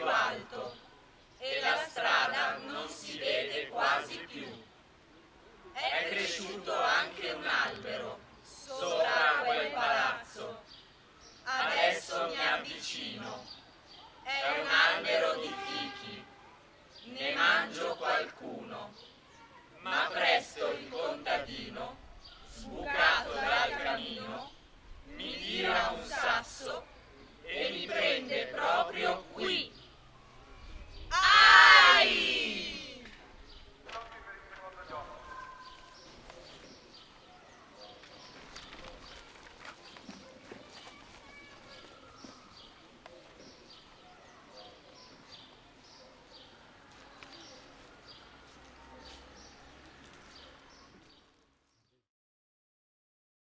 più alto e la strada non si vede quasi più. È cresciuto anche un albero sopra quel palazzo. Adesso mi avvicino. È un albero